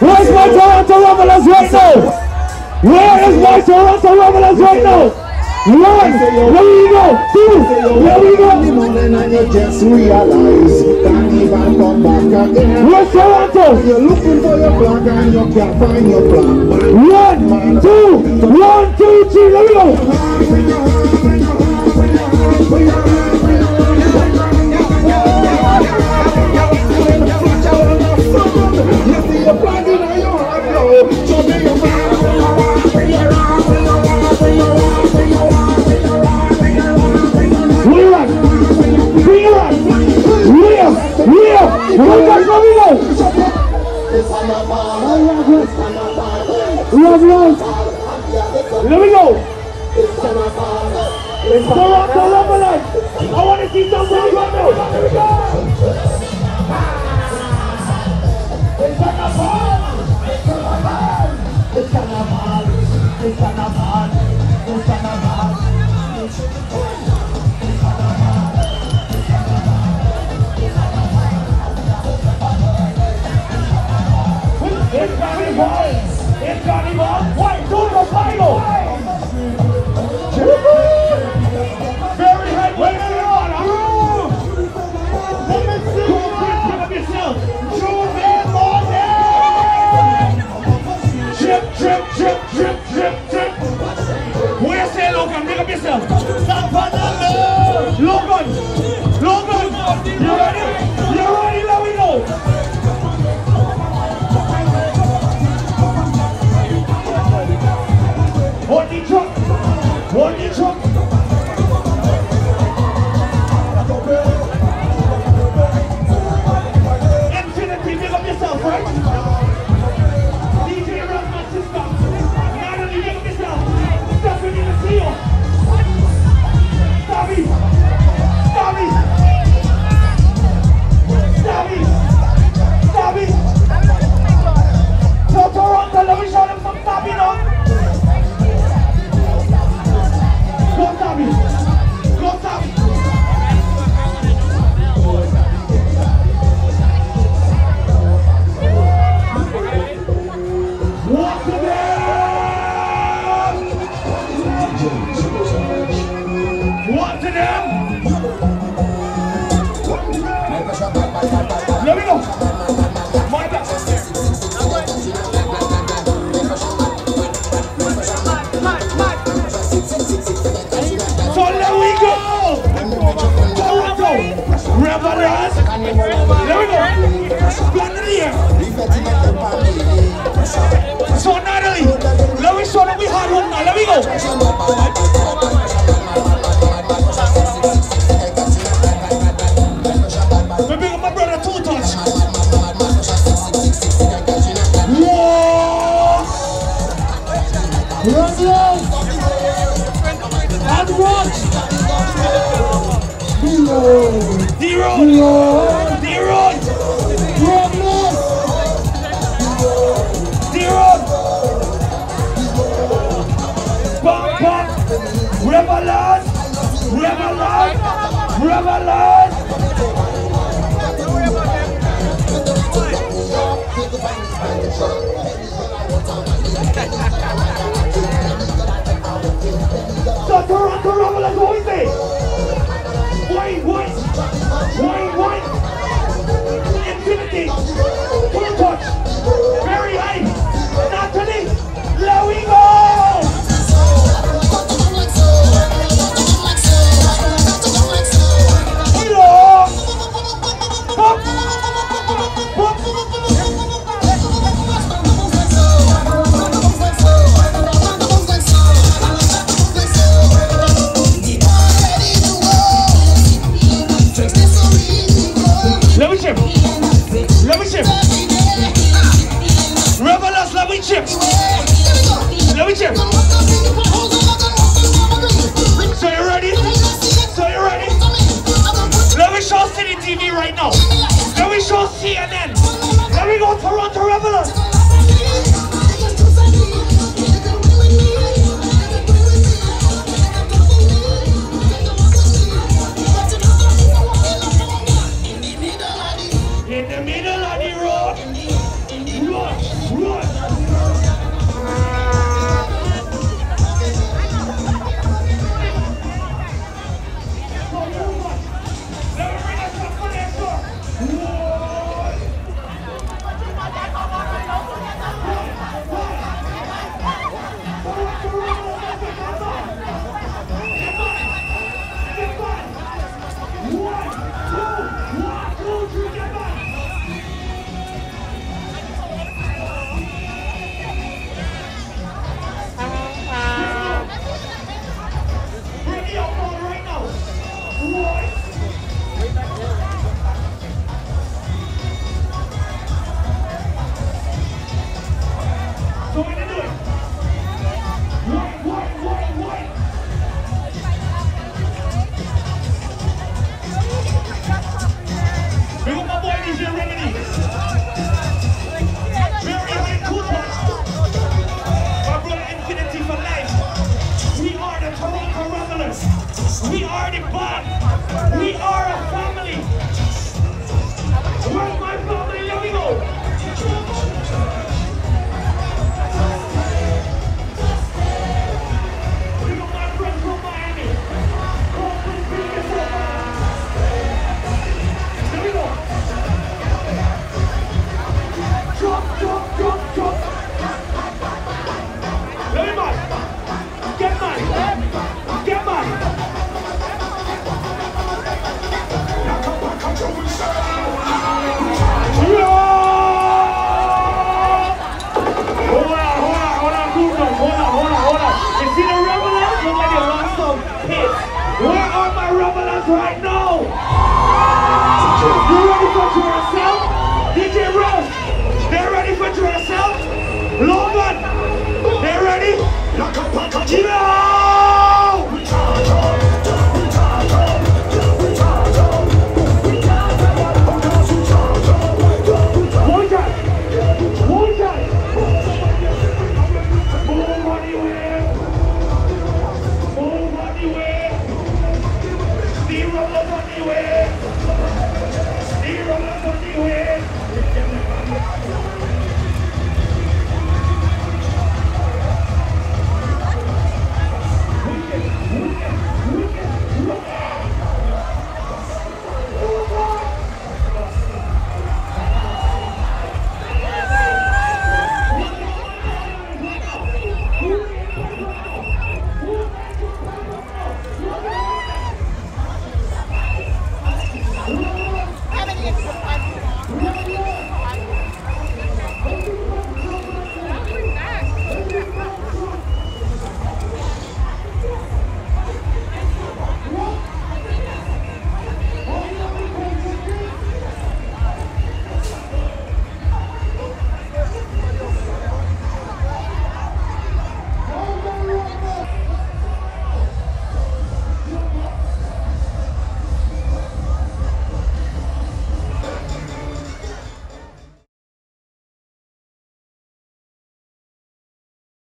Where's my Toronto Rumblers right now? Where is my Toronto Rumblers right now? One, here we go. Two, here we go. Where's Toronto? You're looking for your plug and you can't find your plug. One, two, one, two, three, let me go. Where's that coming out? Love, love. Let me go. Toronto Rumblers. I want to see some right now. Let me go. It's My there we go! To the air! So Natalie, let me show them we hard one now. Let me go! D-Road! D-Road! D-Road! Pump, pump! Revelers! Revelers! Revelers! So Toronto Revelers, what is it? Oh! City TV right now. Then we show CNN. Then we go Toronto Revelation. We are the bomb. We are a bomb.